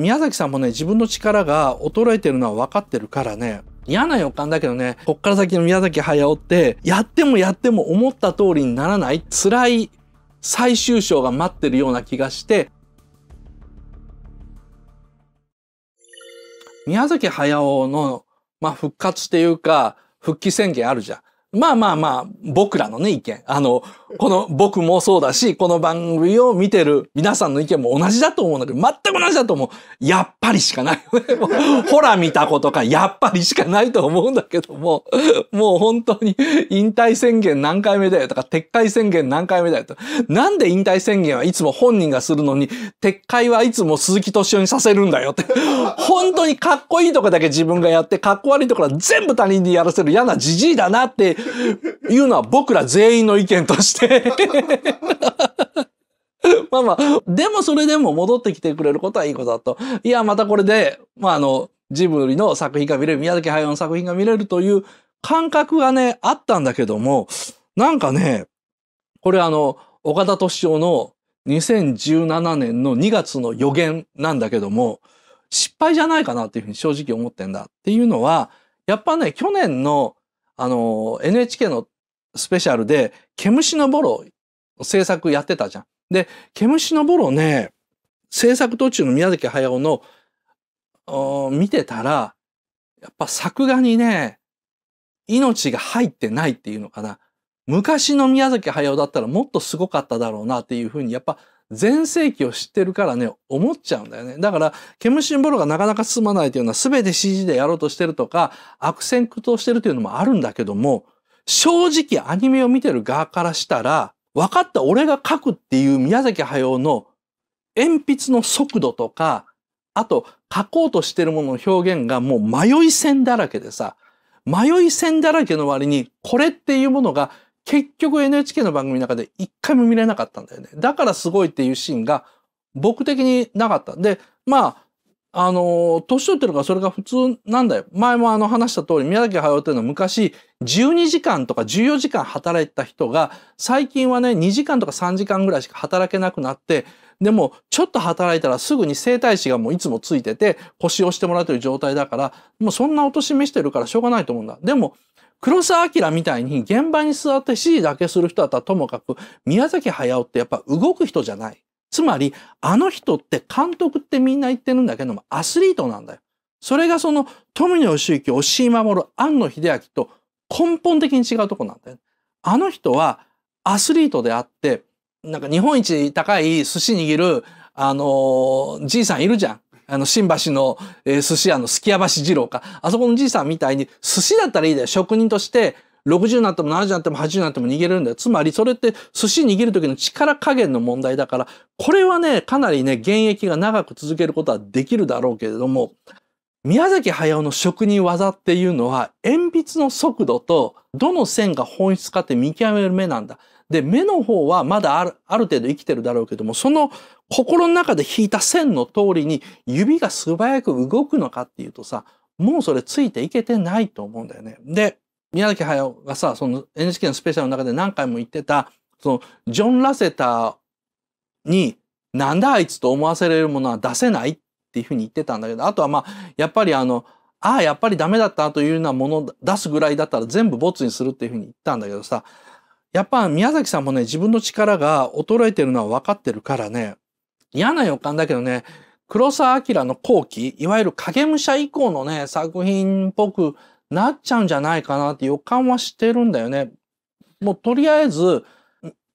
宮崎さんもね、自分の力が衰えてるのは分かってるからね、嫌な予感だけどね、こっから先の宮崎駿って、やってもやっても思った通りにならない。辛い最終章が待ってるような気がして、宮崎駿の、まあ、復活っていうか、復帰宣言あるじゃん。まあまあまあ、僕らのね、意見。あの、この僕もそうだし、この番組を見てる皆さんの意見も同じだと思うんだけど、全く同じだと思う。やっぱりしかない。ほら見たことか、やっぱりしかないと思うんだけども、もう本当に引退宣言何回目だよとか、撤回宣言何回目だよと。なんで引退宣言はいつも本人がするのに、撤回はいつも鈴木敏夫にさせるんだよって。本当にかっこいいとこだけ自分がやって、かっこ悪いところは全部他人にやらせる嫌なじじいだなっていうのは僕ら全員の意見として まあまあ、でもそれでも戻ってきてくれることはいいことだと。いや、またこれで、まああの、ジブリの作品が見れる、宮崎駿の作品が見れるという感覚がね、あったんだけども、なんかね、これあの、岡田敏夫の2017年の2月の予言なんだけども、失敗じゃないかなっていうふうに正直思ってんだっていうのは、やっぱね、去年のあの、NHK のスペシャルで、毛虫のボロ制作やってたじゃん。で、毛虫のボロね、制作途中の宮崎駿の、見てたら、やっぱ作画にね、命が入ってないっていうのかな。昔の宮崎駿だったらもっとすごかっただろうなっていうふうに、やっぱ前世紀を知ってるからね、思っちゃうんだよね。だから、ケムシンボロがなかなか進まないというのは全て CG でやろうとしてるとか、悪戦苦闘してるというのもあるんだけども、正直アニメを見てる側からしたら、分かった俺が書くっていう宮崎駿の鉛筆の速度とか、あと書こうとしてるものの表現がもう迷い線だらけでさ、迷い線だらけの割にこれっていうものが結局 NHK の番組の中で一回も見れなかったんだよね。だからすごいっていうシーンが僕的になかった。で、まあ、あの、年取ってるからそれが普通なんだよ。前もあの話した通り、宮崎駿っていうのは昔12時間とか14時間働いた人が、最近はね、2時間とか3時間ぐらいしか働けなくなって、でも、ちょっと働いたらすぐに整体師がもういつもついてて、腰をしてもらうという状態だから、もうそんなお年めしてるからしょうがないと思うんだ。でも、黒澤明みたいに現場に座って指示だけする人だったらともかく、宮崎駿ってやっぱ動く人じゃない。つまり、あの人って監督ってみんな言ってるんだけども、アスリートなんだよ。それがその富野義行、押井守る、庵野秀明と根本的に違うとこなんだよ。あの人はアスリートであって、なんか日本一高い寿司握る、あのー、じいさんいるじゃん。あの、新橋の、えー、寿司屋のすき家橋二郎か。あそこのじいさんみたいに、寿司だったらいいだよ。職人として、60になっても70になっても80になっても逃げれるんだよ。つまりそれって寿司握る時の力加減の問題だから、これはね、かなりね、現役が長く続けることはできるだろうけれども、宮崎駿の職人技っていうのは、鉛筆の速度とどの線が本質かって見極める目なんだ。で、目の方はまだある、ある程度生きてるだろうけども、その心の中で引いた線の通りに指が素早く動くのかっていうとさ、もうそれついていけてないと思うんだよね。で、宮崎駿がさ、その NHK のスペシャルの中で何回も言ってた、そのジョン・ラセターになんだあいつと思わせれるものは出せないっていうふうに言ってたんだけど、あとはまあ、やっぱりあの、ああ、やっぱりダメだったというようなものを出すぐらいだったら全部ボツにするっていうふうに言ったんだけどさ、やっぱ宮崎さんもね、自分の力が衰えてるのは分かってるからね、嫌な予感だけどね、黒澤明の後期、いわゆる影武者以降のね、作品っぽくなっちゃうんじゃないかなって予感はしてるんだよね。もうとりあえず、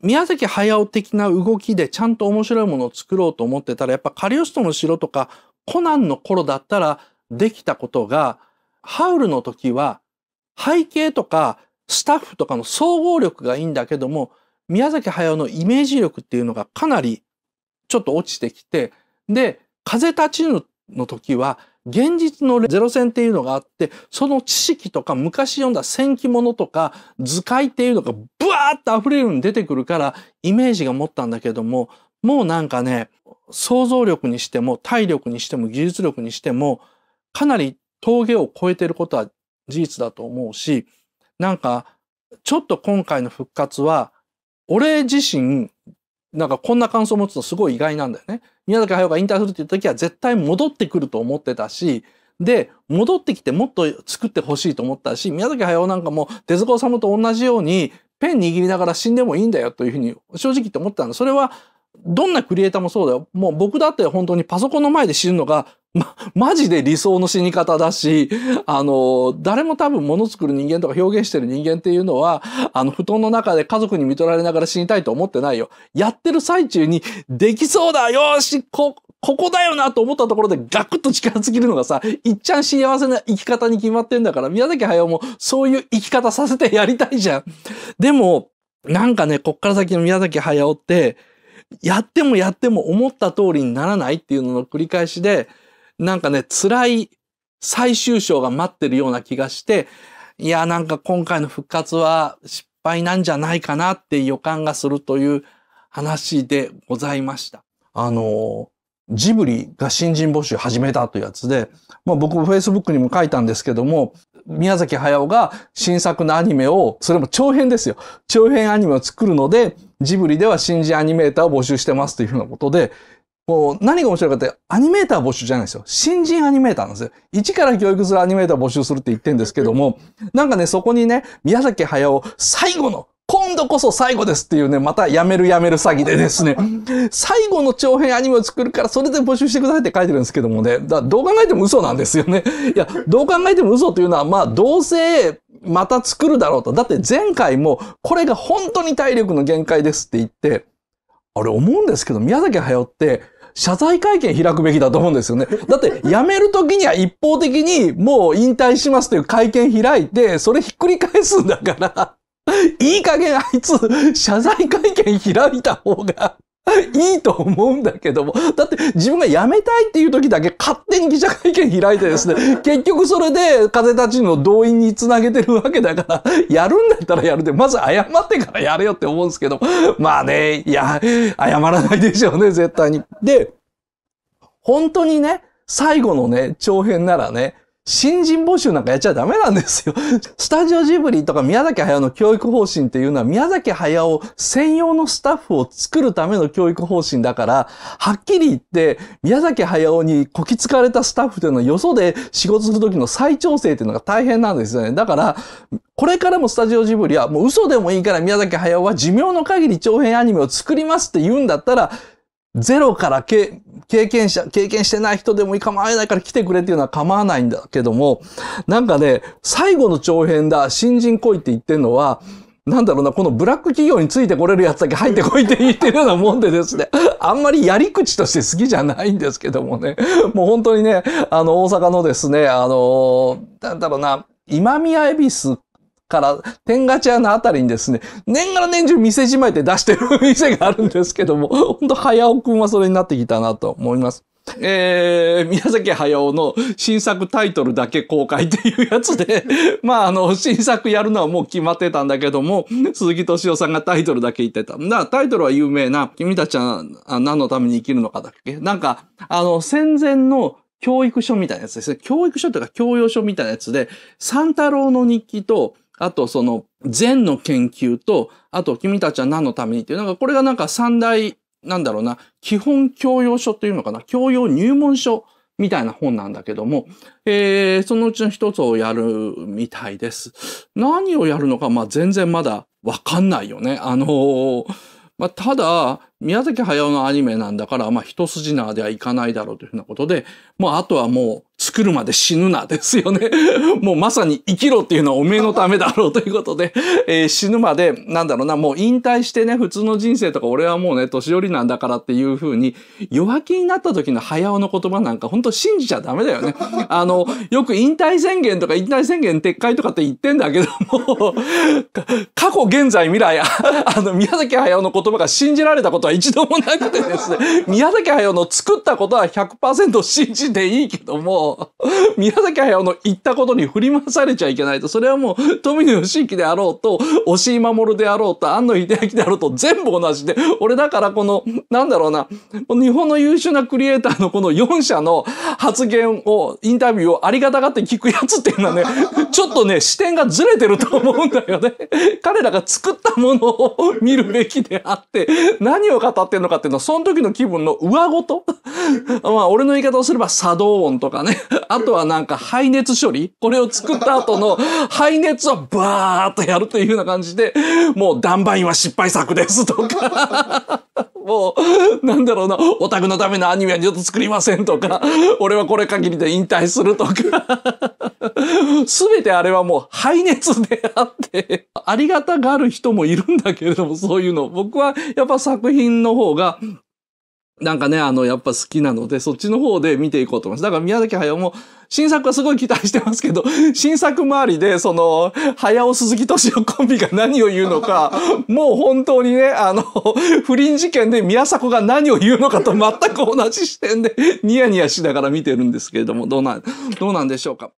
宮崎駿的な動きでちゃんと面白いものを作ろうと思ってたら、やっぱカリオストの城とかコナンの頃だったらできたことが、ハウルの時は背景とかスタッフとかの総合力がいいんだけども、宮崎駿のイメージ力っていうのがかなりちょっと落ちてきて、で、風立ちぬの時は、現実のゼロ戦っていうのがあって、その知識とか昔読んだ戦記物とか図解っていうのがブワーッと溢れるように出てくるからイメージが持ったんだけども、もうなんかね、想像力にしても体力にしても技術力にしてもかなり峠を越えてることは事実だと思うし、なんか、ちょっと今回の復活は、俺自身、なんかこんな感想を持つとすごい意外なんだよね。宮崎駿が引退するっていう時は絶対戻ってくると思ってたし、で、戻ってきてもっと作ってほしいと思ったし、宮崎駿なんかも手塚治虫と同じようにペン握りながら死んでもいいんだよというふうに正直言って思ったんだ。それはどんなクリエイターもそうだよ。もう僕だって本当にパソコンの前で死ぬのが、ま、マジで理想の死に方だし、あの、誰も多分物作る人間とか表現してる人間っていうのは、あの、布団の中で家族に見とられながら死にたいと思ってないよ。やってる最中に、できそうだよし、こ、ここだよなと思ったところでガクッと力尽きるのがさ、いっちゃん幸せな生き方に決まってんだから、宮崎駿もそういう生き方させてやりたいじゃん。でも、なんかね、こっから先の宮崎駿って、やってもやっても思った通りにならないっていうのの繰り返しで、なんかね、辛い最終章が待ってるような気がして、いや、なんか今回の復活は失敗なんじゃないかなって予感がするという話でございました。あの、ジブリが新人募集始めたというやつで、まあ僕 Facebook にも書いたんですけども、宮崎駿が新作のアニメを、それも長編ですよ。長編アニメを作るので、ジブリでは新人アニメーターを募集してますというふうなことで、もう何が面白いかって、アニメーター募集じゃないですよ。新人アニメーターなんですよ。一から教育するアニメーター募集するって言ってるんですけども、なんかね、そこにね、宮崎駿最後の今度こそ最後ですっていうね、またやめるやめる詐欺でですね、最後の長編アニメを作るからそれで募集してくださいって書いてるんですけどもね、だどう考えても嘘なんですよね。いや、どう考えても嘘というのは、まあ、どうせまた作るだろうと。だって前回もこれが本当に体力の限界ですって言って、あれ思うんですけど、宮崎駿って謝罪会見開くべきだと思うんですよね。だって辞める時には一方的にもう引退しますという会見開いて、それひっくり返すんだから、いい加減あいつ、謝罪会見開いた方が いいと思うんだけども。だって自分が辞めたいっていう時だけ勝手に記者会見開いてですね、結局それで風たちの動員につなげてるわけだから、やるんだったらやるで、まず謝ってからやれよって思うんですけど、まあね、いや、謝らないでしょうね、絶対に。で、本当にね、最後のね、長編ならね、新人募集なんかやっちゃダメなんですよ。スタジオジブリとか宮崎駿の教育方針っていうのは宮崎駿専用のスタッフを作るための教育方針だから、はっきり言って宮崎駿にこきつかれたスタッフというのはよそで仕事する時の再調整っていうのが大変なんですよね。だから、これからもスタジオジブリはもう嘘でもいいから宮崎駿は寿命の限り長編アニメを作りますって言うんだったら、ゼロから経験者、経験してない人でもいい構わないから来てくれっていうのは構わないんだけども、なんかね、最後の長編だ、新人来いって言ってんのは、なんだろうな、このブラック企業についてこれるやつだけ入ってこいって言ってるようなもんでですね、あんまりやり口として好きじゃないんですけどもね、もう本当にね、あの、大阪のですね、あの、なんだろうな、今宮恵比寿から天ガチャのあたりにですね、年がら年中店じまいて出してる 店があるんですけども、本当早尾くんはそれになってきたなと思います。えー、宮崎駿の新作タイトルだけ公開っていうやつで、まあ、あの、新作やるのはもう決まってたんだけども、鈴木敏夫さんがタイトルだけ言ってた。だタイトルは有名な、君たちは何のために生きるのかだっけ？なんか、あの、戦前の教育書みたいなやつですね。教育書というか教養書みたいなやつで、三太郎の日記と、あとその禅の研究と、あと君たちは何のためにっていう、なんかこれがなんか三大、なんだろうな、基本教養書っていうのかな、教養入門書みたいな本なんだけども、えー、そのうちの一つをやるみたいです。何をやるのか、まあ全然まだわかんないよね。あのー、まあ、ただ、宮崎駿のアニメなんだから、まあ、一筋縄ではいかないだろうというふうなことで、もうあとはもう、作るまで死ぬなですよね。もうまさに生きろっていうのはおめえのためだろうということで、えー、死ぬまで、なんだろうな、もう引退してね、普通の人生とか俺はもうね、年寄りなんだからっていうふうに、弱気になった時の早尾の言葉なんか本当信じちゃダメだよね。あの、よく引退宣言とか引退宣言撤回とかって言ってんだけども、過去、現在、未来、あの、宮崎駿の言葉が信じられたことは一度もなくてですね、宮崎駿の作ったことは100%信じていいけども、宮崎駿の言ったことに振り回されちゃいけないと。それはもう、富野義行であろうと、押井守であろうと、安野秀明であろうと、全部同じで、俺だからこの、なんだろうな、日本の優秀なクリエイターのこの4社の発言を、インタビューをありがたがって聞くやつっていうのはね、ちょっとね、視点がずれてると思うんだよね。彼らが作ったものを見るべきであって、何を語ってんのかっていうのは、その時の気分の上ごとまあ、俺の言い方をすれば作動音とかね。あとはなんか排熱処理？これを作った後の排熱をバーっとやるというような感じで、もう断盤は失敗作ですとか。もう、なんだろうな、オタクのためのアニメは二度と作りませんとか、俺はこれ限りで引退するとか。すべてあれはもう排熱であって、ありがたがる人もいるんだけれども、そういうの。僕はやっぱ作品の方がなんかね、あの、やっぱ好きなので、そっちの方で見ていこうと思います。だから宮崎駿も、新作はすごい期待してますけど、新作周りで、その、早尾鈴木敏夫コンビが何を言うのか、もう本当にね、あの、不倫事件で宮迫が何を言うのかと全く同じ視点で、ニヤニヤしながら見てるんですけれども、どうな、どうなんでしょうか。